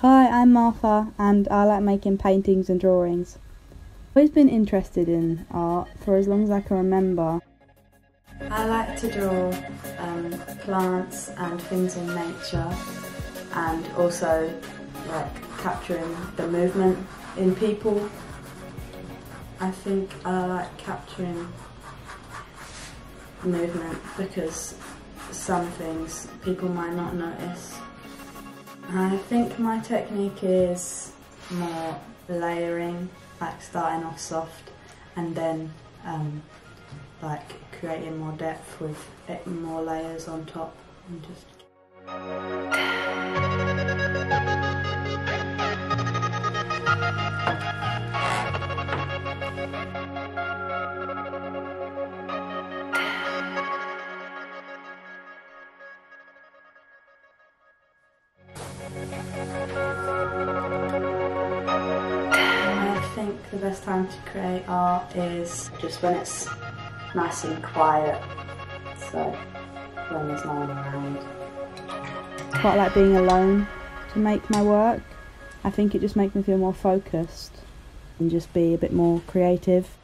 Hi, I'm Martha and I like making paintings and drawings. I've always been interested in art for as long as I can remember. I like to draw um, plants and things in nature and also like capturing the movement in people. I think I like capturing movement because some things people might not notice. I think my technique is more layering, like starting off soft and then um, like creating more depth with more layers on top and just I think the best time to create art is just when it's nice and quiet, so when there's no one around. Quite like being alone to make my work. I think it just makes me feel more focused and just be a bit more creative.